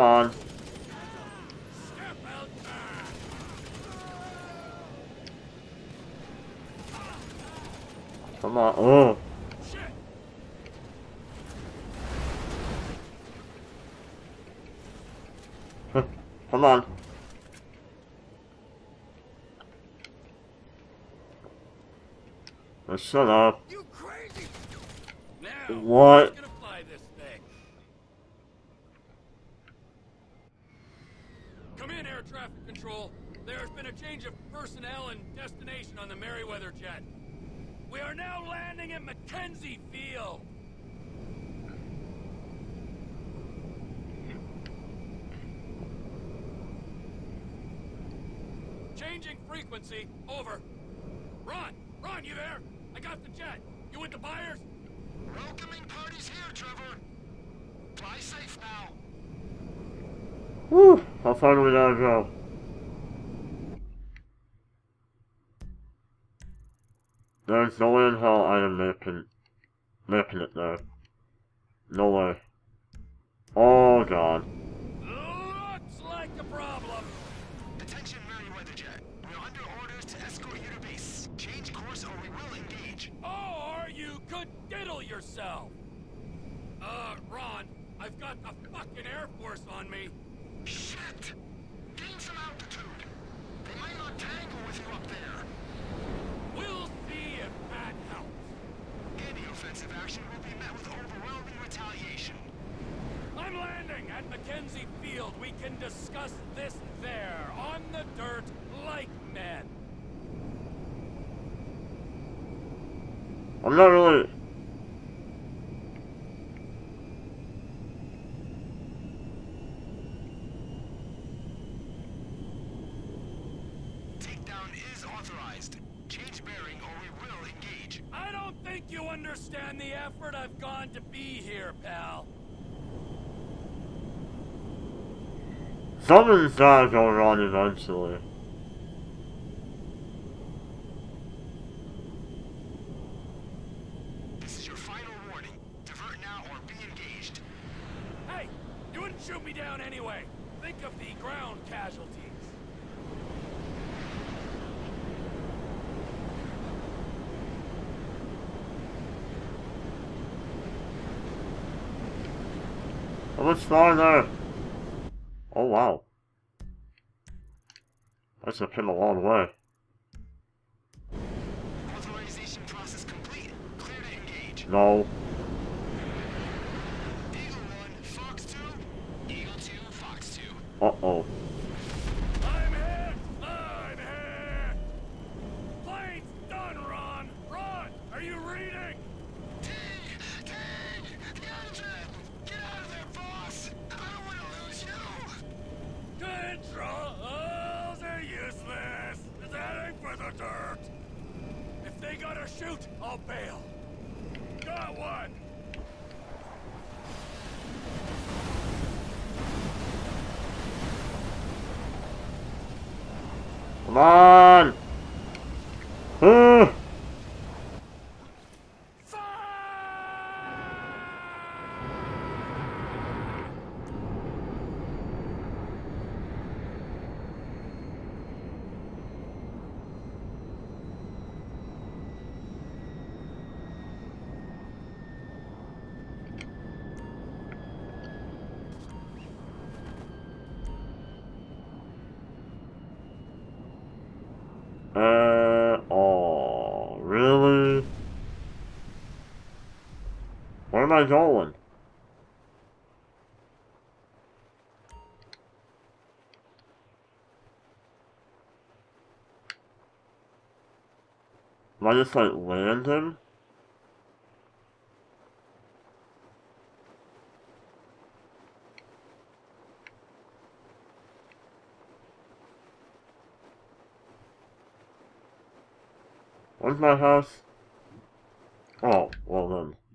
come on. Come on. Oh. Come on. Shut up. You crazy? Now, What? who's gonna fly this thing? Come in, air traffic control. There's been a change of personnel and destination on the Merryweather jet. We are now landing at Mackenzie Field. Changing frequency. Over. Ron! Ron, you there? I got the jet. You with the buyers? Welcoming parties here, Trevor. Fly safe now. Whew. How far do we gotta go? There's no way in hell I am making, making it there. No way. Oh god. Looks like a problem. Attention, Merryweather Jet. We're under orders to escort you to base. Change course or we will engage. Or you could diddle yourself. Uh, Ron, I've got the fucking Air Force on me. Shit! Gain some altitude. They might not tangle with you up there. We'll see if that helps. Any offensive action will be met with overwhelming retaliation. I'm landing at Mackenzie Field. We can discuss this there, on the dirt, like men. I'm not really... Takedown is authorized. Change bearing or we will engage. I don't think you understand the effort I've gone to be here, pal. Something's gotta go wrong eventually. This is your final warning. Divert now or be engaged. Hey, you wouldn't shoot me down anyway. Think of the ground casualties. How much farther? Oh wow. That's a pin a long way. Authorization process complete. Clear to engage. No. Eagle 1, Fox 2. Eagle 2, Fox 2. Uh-oh. They gotta shoot, I'll bail. Got one! Come on! Uh, uh, oh, really? Where am I going? Am I just like landing? Where's my house? Oh, well then.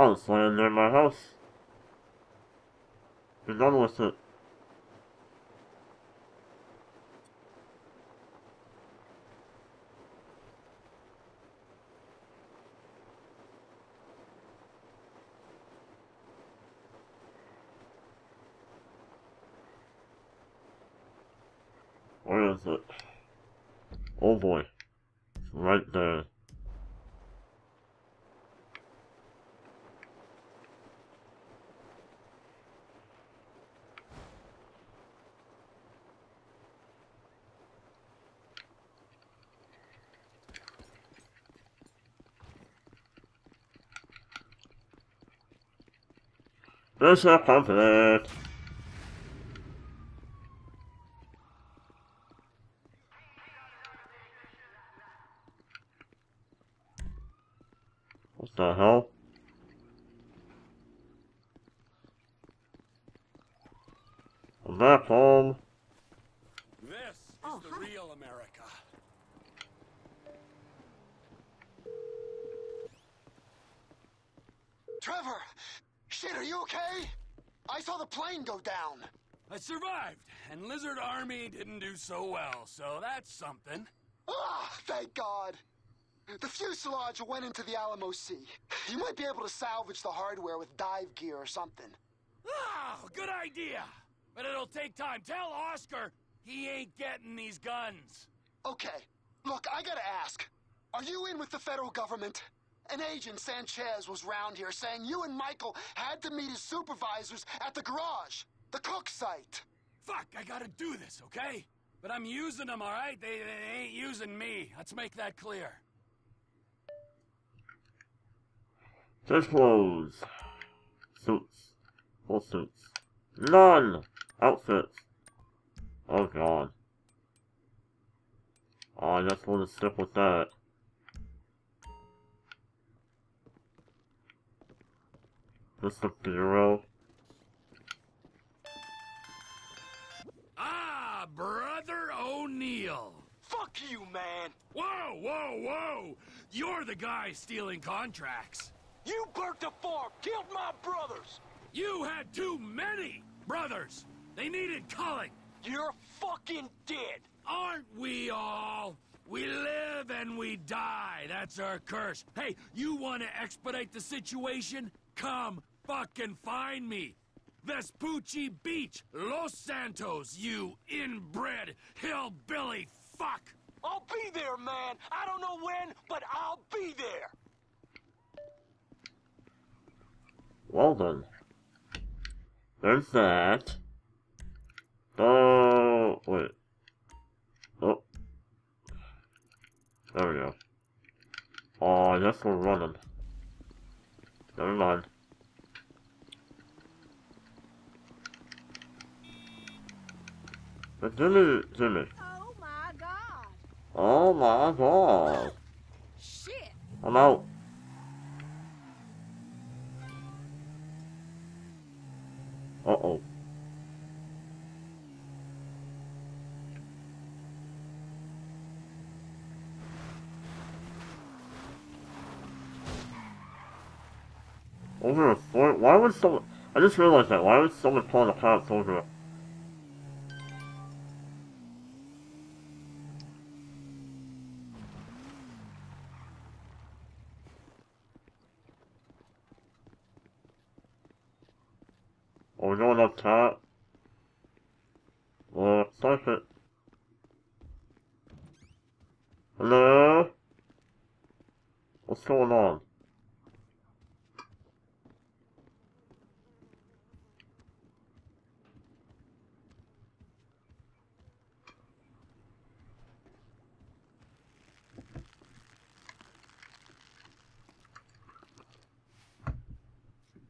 I was laying there in my house. And done with it. Where is it? Oh boy. It's right there. Mission complete. What the hell? I'm back home. This is Oh, the hi. real America. Trevor! Are you okay? I saw the plane go down. I survived, and Lizard Army didn't do so well, so that's something. Ah, thank God. The fuselage went into the Alamo Sea. You might be able to salvage the hardware with dive gear or something. Ah, good idea. But it'll take time. Tell Oscar he ain't getting these guns. Okay, look, I gotta ask. Are you in with the federal government? An agent, Sanchez, was round here saying you and Michael had to meet his supervisors at the garage, the cook site. Fuck, I gotta do this, okay? But I'm using them, all right? They, they ain't using me. Let's make that clear. Just clothes. Suits. Full suits. None! Outfits. Oh god. Oh, I just want to stick with that. Just the bureau. Ah, Brother O'Neil. Fuck you, man! Whoa, whoa, whoa! You're the guy stealing contracts. You burnt the farm, killed my brothers! You had too many brothers. They needed culling. You're fucking dead! Aren't we all? We live and we die. That's our curse. Hey, you want to expedite the situation? Come fucking find me. Vespucci Beach, Los Santos, you inbred hillbilly fuck. I'll be there, man! I don't know when, but I'll be there! Well then. There's that. Oh, wait. Oh. There we go. Oh, I guess we're running. Never mind. But Jimmy, Jimmy. Oh my god. Oh my god. Shit. I'm out. Uh-oh. Over a fort? Why would someone... I just realized that. Why would someone call the cops over a... Are we going up top? Looks like it. Hello? What's going on?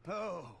Oh,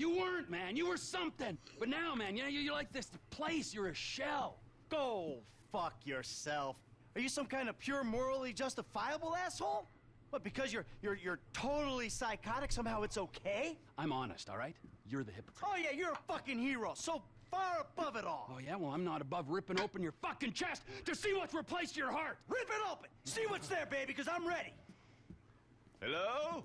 You weren't, man. You were something. But now, man, you know, you're like this place. You're a shell. Go fuck yourself. Are you some kind of pure morally justifiable asshole? What, because you're you're you're totally psychotic, somehow it's okay? I'm honest, all right? You're the hypocrite. Oh yeah, you're a fucking hero. So far above it all. Oh, yeah? Well, I'm not above ripping open your fucking chest to see what's replaced your heart. Rip it open. See what's there, baby, because I'm ready. Hello?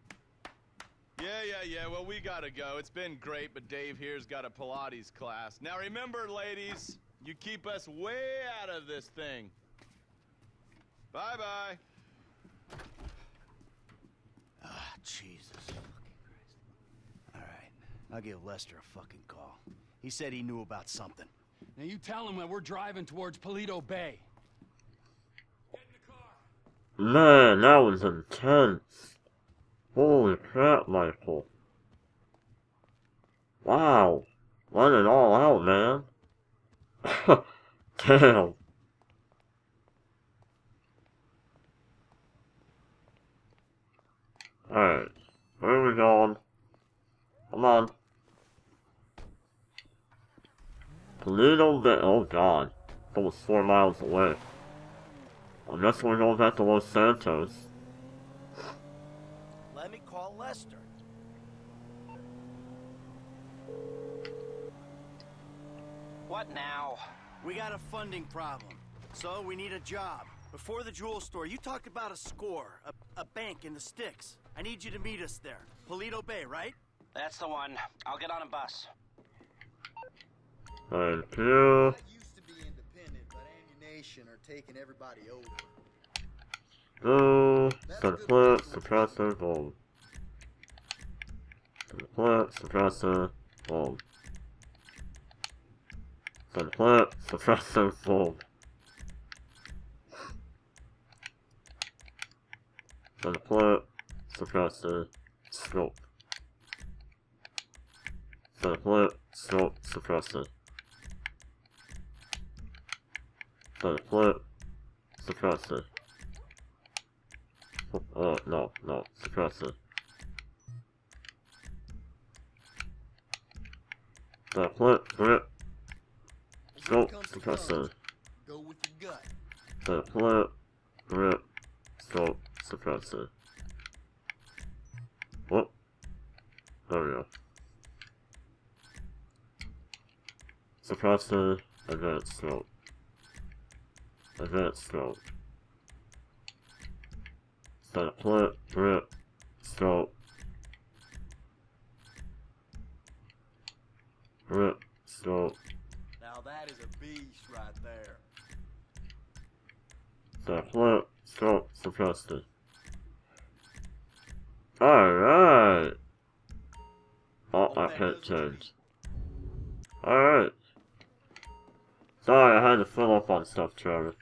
Yeah, yeah, yeah, well, we gotta go. It's been great, but Dave here's got a Pilates class. Now remember, ladies, you keep us way out of this thing. Bye-bye. Ah, Jesus fucking Christ. All right, I'll give Lester a fucking call. He said he knew about something. Now you tell him that we're driving towards Paleto Bay. Get in the car. Man, that was intense. Holy crap, Michael. Wow. Let it all out, man. Damn. Alright. Where are we going? Come on. Paleto Bay. Oh god. Almost four miles away. Unless we're going back to Los Santos. Let me call Lester. What now? We got a funding problem, so we need a job. Before the jewel store, you talked about a score, a, a bank in the sticks. I need you to meet us there. Paleto Bay, right? That's the one. I'll get on a bus. Thank you. I used to be independent, but Ammu-Nation are taking everybody over. Go. Suppress, suppressor, boom. Suppress, suppressor, boom. Suppress, suppressor, boom. Suppress, suppressor, scope. Suppress, scope, suppressor. Suppress, suppressor. Oh, no, no, suppressor. Uh, when scope, it comes oh, to suppressor. Go uh, with your gut. The flip, grip, scope, suppressor. Whoop. There we go. Suppressor, advanced scope. Advanced scope. Set flip, grip, scope. Grip, scope. Now that is a beast right there. Set flip, scope, suppressor. Alright! Oh, I can't change. Alright. Sorry, I had to fill up on stuff, Trevor.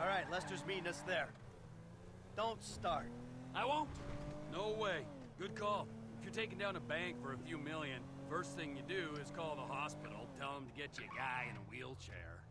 All right, Lester's meeting us there. Don't start. I won't. No way. Good call. If you're taking down a bank for a few million, first thing you do is call the hospital, tell them to get you a guy in a wheelchair.